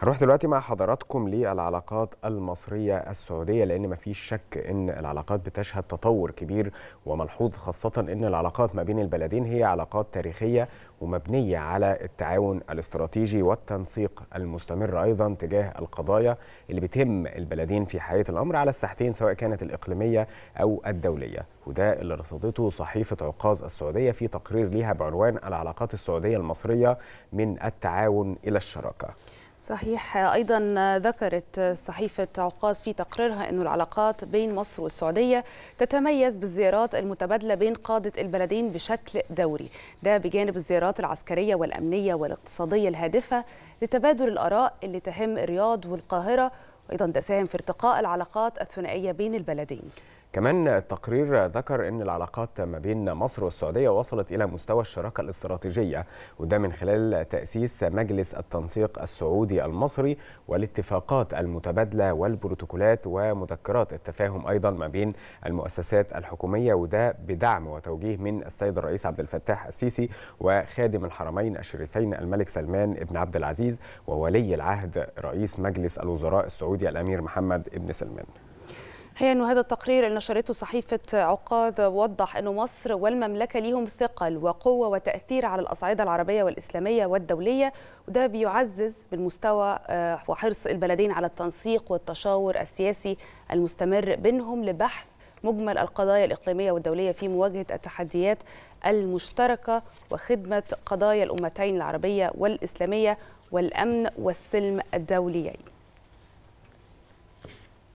هنروح دلوقتي مع حضراتكم للعلاقات المصرية السعودية لأن مفيش شك أن العلاقات بتشهد تطور كبير وملحوظ خاصة أن العلاقات ما بين البلدين هي علاقات تاريخية ومبنية على التعاون الاستراتيجي والتنسيق المستمر أيضا تجاه القضايا اللي بتهم البلدين في حياة الأمر على الساحتين سواء كانت الإقليمية أو الدولية. وده اللي رصدته صحيفة عكاظ السعودية في تقرير ليها بعنوان العلاقات السعودية المصرية من التعاون إلى الشراكة. صحيح. أيضا ذكرت صحيفة عكاظ في تقريرها انه العلاقات بين مصر والسعودية تتميز بالزيارات المتبادلة بين قادة البلدين بشكل دوري. ده بجانب الزيارات العسكرية والأمنية والاقتصادية الهادفة لتبادل الآراء اللي تهم الرياض والقاهرة. وأيضا تساهم في ارتقاء العلاقات الثنائية بين البلدين. كمان التقرير ذكر إن العلاقات ما بين مصر والسعودية وصلت إلى مستوى الشراكة الاستراتيجية وده من خلال تأسيس مجلس التنسيق السعودي المصري والاتفاقات المتبادلة والبروتوكولات ومذكرات التفاهم أيضا ما بين المؤسسات الحكومية وده بدعم وتوجيه من السيد الرئيس عبد الفتاح السيسي وخادم الحرمين الشريفين الملك سلمان بن عبد العزيز وولي العهد رئيس مجلس الوزراء السعودي الأمير محمد بن سلمان. هي انه هذا التقرير اللي نشرته صحيفة عكاظ وضح انه مصر والمملكة ليهم ثقل وقوة وتأثير على الأصعدة العربية والإسلامية والدولية وده بيعزز بالمستوى وحرص البلدين على التنسيق والتشاور السياسي المستمر بينهم لبحث مجمل القضايا الإقليمية والدولية في مواجهة التحديات المشتركة وخدمة قضايا الأمتين العربية والإسلامية والأمن والسلم الدوليين.